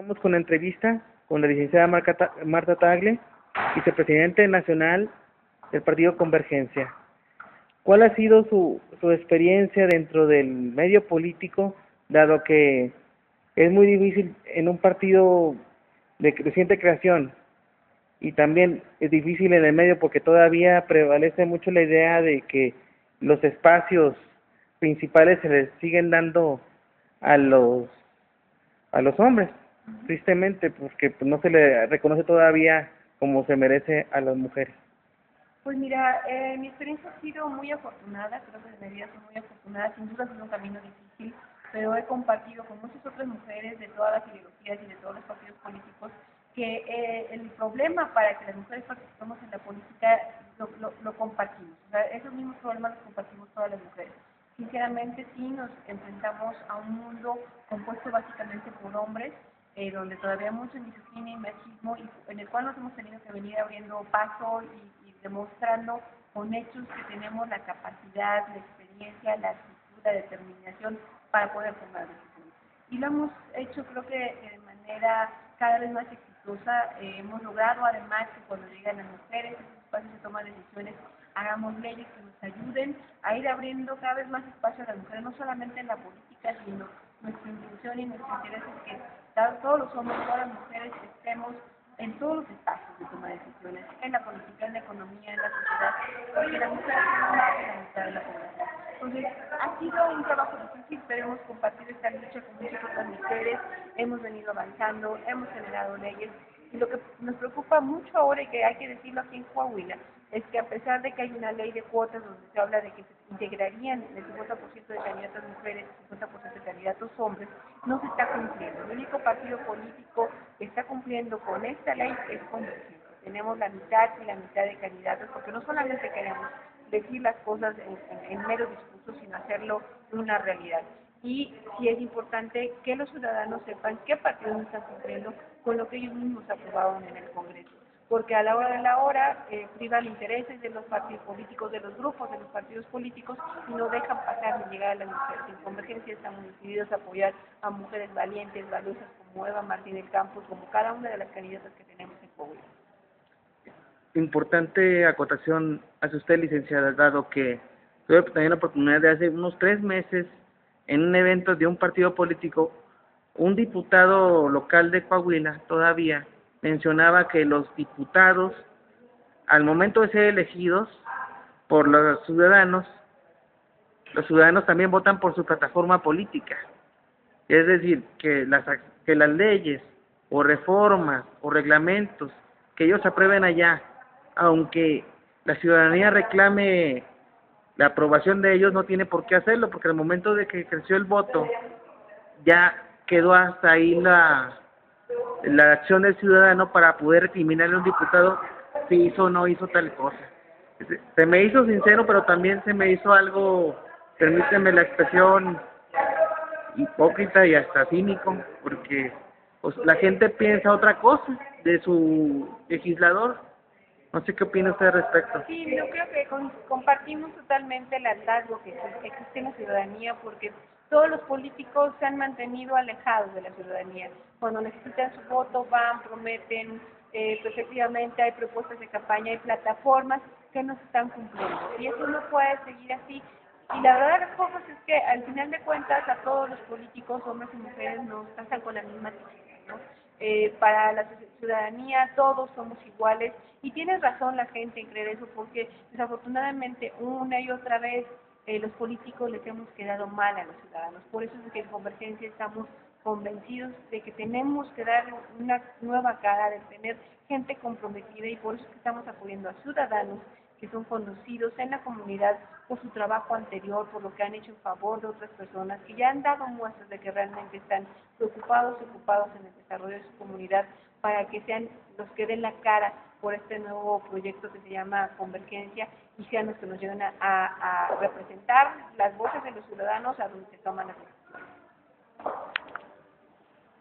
Vamos con la entrevista con la licenciada Marta Tagle, vicepresidente nacional del Partido Convergencia. ¿Cuál ha sido su, su experiencia dentro del medio político, dado que es muy difícil en un partido de reciente creación y también es difícil en el medio porque todavía prevalece mucho la idea de que los espacios principales se les siguen dando a los a los hombres tristemente porque pues, no se le reconoce todavía como se merece a las mujeres pues mira eh, mi experiencia ha sido muy afortunada creo que debería ser muy afortunada sin duda ha sido un camino difícil pero he compartido con muchas otras mujeres de todas las ideologías y de todos los partidos políticos que eh, el problema para que las mujeres participemos en la política lo, lo, lo compartimos. O sea, esos mismos problemas los compartimos todas las mujeres. Sinceramente sí nos enfrentamos a un mundo compuesto básicamente por hombres, eh, donde todavía hay mucho misoginia y machismo, y en el cual nos hemos tenido que venir abriendo paso y, y demostrando con hechos que tenemos la capacidad, la experiencia, la actitud, la determinación para poder tomar decisiones. Y lo hemos hecho creo que de manera cada vez más exitosa. Eh, hemos logrado además que cuando llegan las mujeres, esos espacios de toma de decisiones, hagamos leyes que nos ayuden a ir abriendo cada vez más espacio a las mujeres, no solamente en la política, sino nuestra intención y nuestro interés es que todos los hombres, todas las mujeres estemos en todos los espacios de toma de decisiones, en la política, en la economía, en la sociedad, porque las mujeres son la mitad de la población. Entonces, ha sido un trabajo difícil, pero hemos compartido esta lucha con muchas otras mujeres, hemos venido avanzando, hemos generado leyes. Y lo que nos preocupa mucho ahora y que hay que decirlo aquí en Coahuila es que a pesar de que hay una ley de cuotas donde se habla de que se integrarían el 50% de candidatas mujeres y el 50% de candidatos hombres, no se está cumpliendo. El único partido político que está cumpliendo con esta ley es Convergencia. Tenemos la mitad y la mitad de candidatos porque no solamente queremos decir las cosas en, en, en mero discurso, sino hacerlo una realidad. Y sí es importante que los ciudadanos sepan qué partidos están cumpliendo con lo que ellos mismos aprobaron en el Congreso porque a la hora de la hora eh, privan intereses de los partidos políticos, de los grupos de los partidos políticos y no dejan pasar ni llegar a las mujeres. En Convergencia estamos decididos a apoyar a mujeres valientes, valiosas como Eva Martínez Campos, como cada una de las candidatas que tenemos en Coahuila. Importante acotación hace usted, licenciada, dado que tuve también la oportunidad de hace unos tres meses en un evento de un partido político, un diputado local de Coahuila todavía mencionaba que los diputados, al momento de ser elegidos por los ciudadanos, los ciudadanos también votan por su plataforma política. Es decir, que las, que las leyes o reformas o reglamentos que ellos aprueben allá, aunque la ciudadanía reclame la aprobación de ellos, no tiene por qué hacerlo, porque al momento de que creció el voto, ya quedó hasta ahí la, la acción del ciudadano para poder recriminarle a un diputado si hizo o no hizo tal cosa. Se me hizo sincero, pero también se me hizo algo, permíteme la expresión, hipócrita y hasta cínico, porque pues, la gente piensa otra cosa de su legislador. No sé qué opina usted al respecto. Sí, yo creo que con, compartimos totalmente el hartazgo que existe en la ciudadanía porque todos los políticos se han mantenido alejados de la ciudadanía. Cuando necesitan su voto van, prometen, eh, pues, efectivamente hay propuestas de campaña, hay plataformas que no se están cumpliendo. Y eso no puede seguir así. Y la verdad de las cosas es que al final de cuentas a todos los políticos, hombres y mujeres, nos pasan con la misma tijera, ¿no? Eh, para la ciudadanía todos somos iguales y tiene razón la gente en creer eso porque desafortunadamente una y otra vez eh, los políticos les hemos quedado mal a los ciudadanos. Por eso es que en Convergencia estamos convencidos de que tenemos que dar una nueva cara, de tener gente comprometida y por eso es que estamos apoyando a ciudadanos que son conocidos en la comunidad por su trabajo anterior, por lo que han hecho en favor de otras personas, que ya han dado muestras de que realmente están preocupados ocupados en el desarrollo de su comunidad para que sean los que den la cara por este nuevo proyecto que se llama Convergencia y sean los que nos lleven a, representar las voces de los ciudadanos a donde se toman las decisiones.